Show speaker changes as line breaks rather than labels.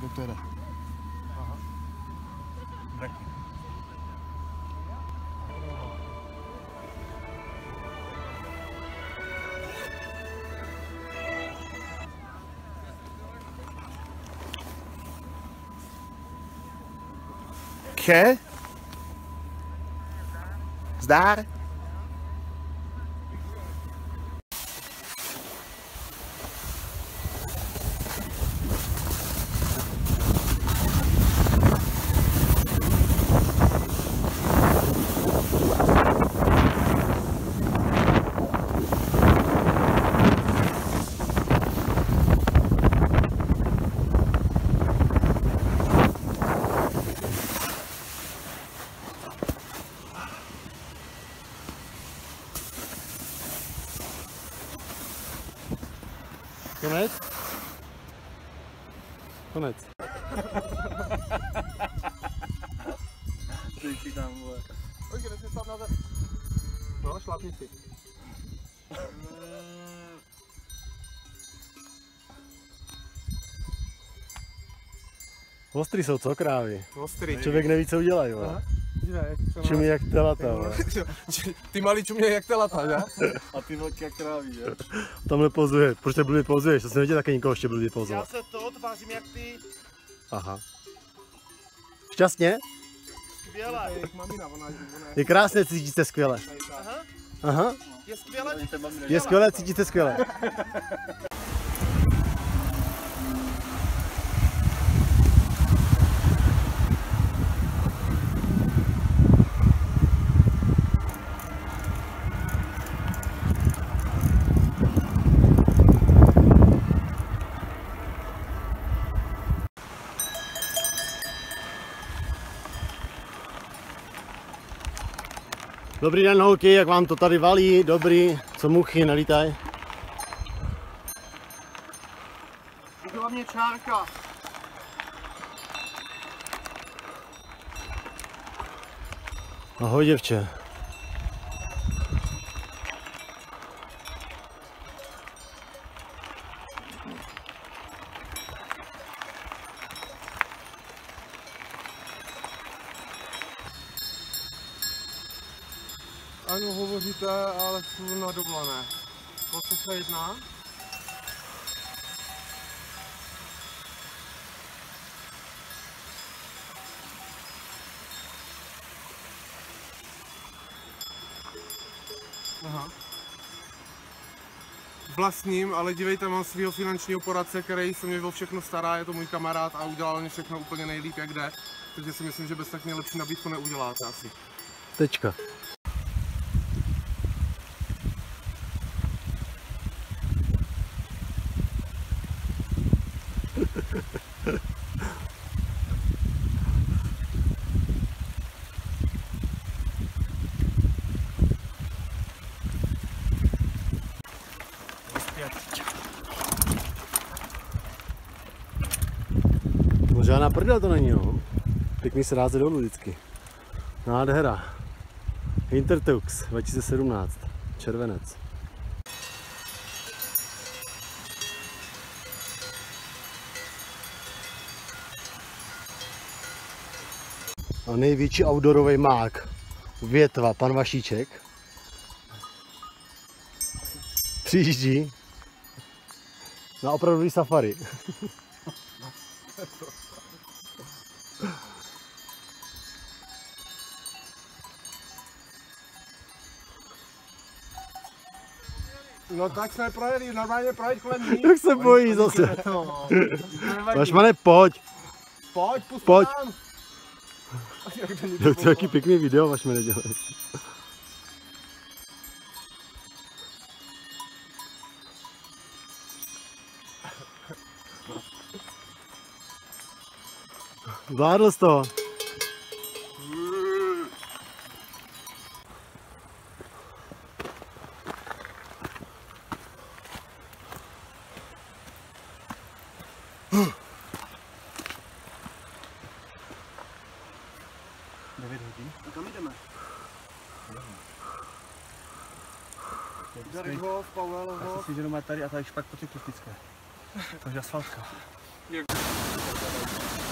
doutora? Uhum. Aqui. Quer? Zdar? Konec? Konec.
Ty si tam, vole.
Pojď, kde jsi na zem. No, šlápni si. Ostrý jsou co krávy?
Ostrý.
Člověk neví, co udělají, Čumí jak telata.
Ty malý čumě jak telata, že?
A ty velký jak tráví, že?
Tamhle pozuje. Proč tak blbě pozuješ? To jsem neviděl taky nikoho ještě blbě
Já
pozovat.
se to tvářím jak ty.
Aha. Šťastně?
Skvěle.
Jak mamina, ona, ona
Je krásně, cítíte skvěle.
Aha.
Aha.
Je skvěle.
Je skvěle, cítíte skvěle. Dobrý den holky, jak vám to tady valí? Dobrý, co muchy, nelítaj.
Hlavně čárka.
Ahoj děvče.
Ano, hovoříte, ale jsou na dovolené. O co se jedná? Aha. Vlastním, ale dívejte, mám svého finančního poradce, který se mě o všechno stará, je to můj kamarád a udělal mě všechno úplně nejlíp, jak jde. Takže si myslím, že bez tak nejlepší nabídku neuděláte asi.
Tečka. No žádná prdel to není, no. Pěkný sráze dolů vždycky. Nádhera. Intertux 2017. Červenec. A největší outdoorový mák. Větva, pan Vašíček. Přijíždí na opravdový safari.
No tak jsme projeli, normálně projít kolem ní.
Jak se bojí zase.
To,
Vašmane, pojď.
Pojď, pust
Pojď.
tam. Jak to
jaký pěkný video, Vašmane, dělej. Zvládl jsi to.
Jarek
Pavel Já
si že doma tady a tady špak po cyklistické. Takže asfaltka.
Děkuji.